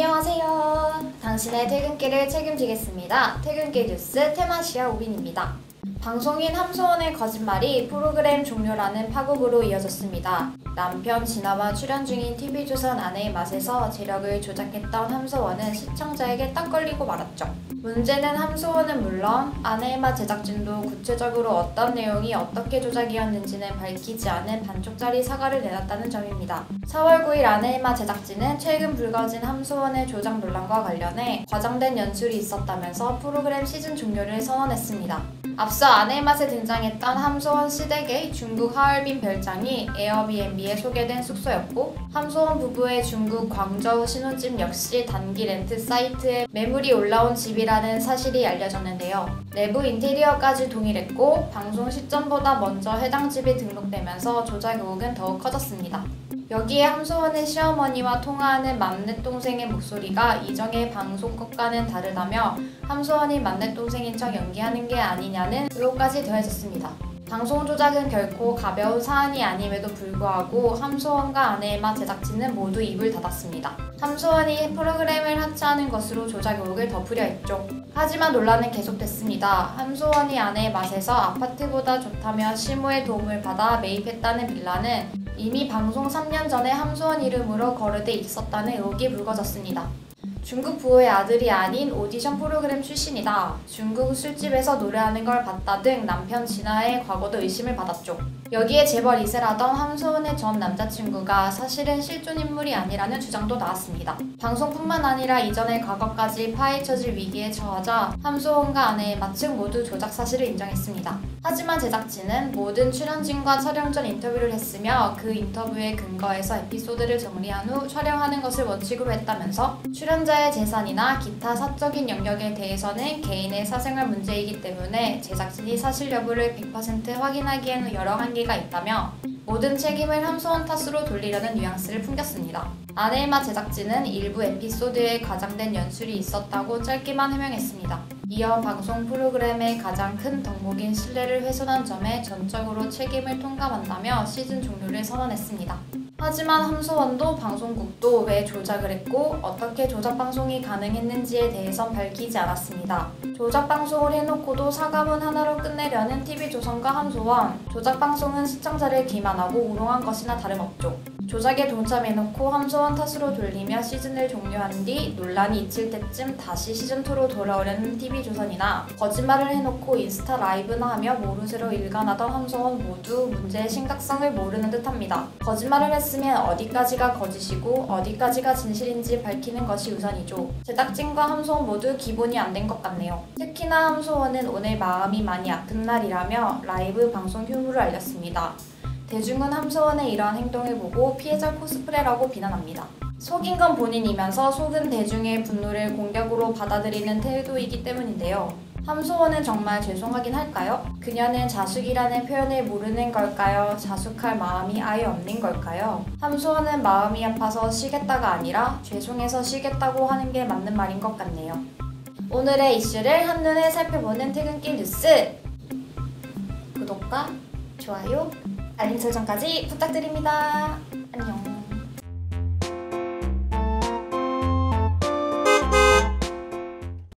안녕하세요. 당신의 퇴근길을 책임지겠습니다. 퇴근길 뉴스 테마시아 오빈입니다. 방송인 함소원의 거짓말이 프로그램 종료라는 파국으로 이어졌습니다. 남편 진아와 출연 중인 TV조선 아내의 맛에서 재력을 조작했던 함소원은 시청자에게 딱 걸리고 말았죠. 문제는 함소원은 물론 아내의 맛 제작진도 구체적으로 어떤 내용이 어떻게 조작이었는지는 밝히지 않은 반쪽짜리 사과를 내놨다는 점입니다. 4월 9일 아내의 맛 제작진은 최근 불거진 함소원의 조작 논란과 관련해 과장된 연출이 있었다면서 프로그램 시즌 종료를 선언했습니다. 앞서 아내의 맛에 등장했던 함소원 시댁의 중국 하얼빈 별장이 에어비앤비에 소개된 숙소였고 함소원 부부의 중국 광저우 신혼집 역시 단기 렌트 사이트에 매물이 올라온 집이라는 사실이 알려졌는데요. 내부 인테리어까지 동일했고 방송 시점보다 먼저 해당 집이 등록되면서 조작 의혹은 더욱 커졌습니다. 여기에 함소원의 시어머니와 통화하는 맏넷동생의 목소리가 이전의 방송 것과는 다르다며 함소원이 맏넷동생인 척 연기하는 게 아니냐는 의혹까지 더해졌습니다. 방송 조작은 결코 가벼운 사안이 아님에도 불구하고 함소원과 아내의 맛 제작진은 모두 입을 닫았습니다. 함소원이 프로그램을 하차하는 것으로 조작 의혹을 덮으려 했죠. 하지만 논란은 계속됐습니다. 함소원이 아내의 맛에서 아파트보다 좋다며 시모의 도움을 받아 매입했다는 빌라는 이미 방송 3년 전에 함소원 이름으로 거래돼 있었다는 의혹이 불거졌습니다. 중국 부호의 아들이 아닌 오디션 프로그램 출신이다. 중국 술집에서 노래하는 걸 봤다 등 남편 진아의 과거도 의심을 받았죠. 여기에 재벌 이세라던 함소은의 전 남자친구가 사실은 실존 인물이 아니라는 주장도 나왔습니다. 방송뿐만 아니라 이전의 과거까지 파헤쳐질 위기에 처하자 함소은과 아내의 마측 모두 조작 사실을 인정했습니다. 하지만 제작진은 모든 출연진과 촬영 전 인터뷰를 했으며 그 인터뷰에 근거해서 에피소드를 정리한 후 촬영하는 것을 원칙으로 했다면서 출연자의 재산이나 기타 사적인 영역에 대해서는 개인의 사생활 문제이기 때문에 제작진이 사실 여부를 100% 확인하기에는 여러 한계 가 있다며 모든 책임을 함소원 탓으로 돌리려는 뉘앙스를 풍겼습니다. 맛 제작진은 일부 에피소드에 과장된 연출이 있었다고 짧게만 해명했습니다. 이어 방송 프로그램의 가장 큰 덕목인 신뢰를 훼손한 점에 전적으로 책임을 통감한다며 시즌 종료를 선언했습니다. 하지만 함소원도 방송국도 왜 조작을 했고 어떻게 조작 방송이 가능했는지에 대해선 밝히지 않았습니다. 조작 방송을 해놓고도 사과문 하나로 끝내려는 TV조선과 함소원. 조작 방송은 시청자를 기만하고 우롱한 것이나 다름없죠. 조작에 동참해놓고 함소원 탓으로 돌리며 시즌을 종료한 뒤 논란이 잊힐 때쯤 다시 시즌2로 돌아오려는 TV조선이나 거짓말을 해놓고 인스타 라이브나 하며 모르쇠로 일관하던 함소원 모두 문제의 심각성을 모르는 듯합니다. 거짓말을 했으면 어디까지가 거짓이고 어디까지가 진실인지 밝히는 것이 우선이죠. 제작진과 함소원 모두 기본이 안 된 것 같네요. 특히나 함소원은 오늘 마음이 많이 아픈 날이라며 라이브 방송 휴무를 알렸습니다. 대중은 함소원의 이러한 행동을 보고 피해자 코스프레라고 비난합니다. 속인 건 본인이면서 속은 대중의 분노를 공격으로 받아들이는 태도이기 때문인데요. 함소원은 정말 죄송하긴 할까요? 그녀는 자숙이라는 표현을 모르는 걸까요? 자숙할 마음이 아예 없는 걸까요? 함소원은 마음이 아파서 쉬겠다가 아니라 죄송해서 쉬겠다고 하는 게 맞는 말인 것 같네요. 오늘의 이슈를 한눈에 살펴보는 퇴근길 뉴스! 구독과 좋아요, 알림 설정까지 부탁드립니다. 안녕.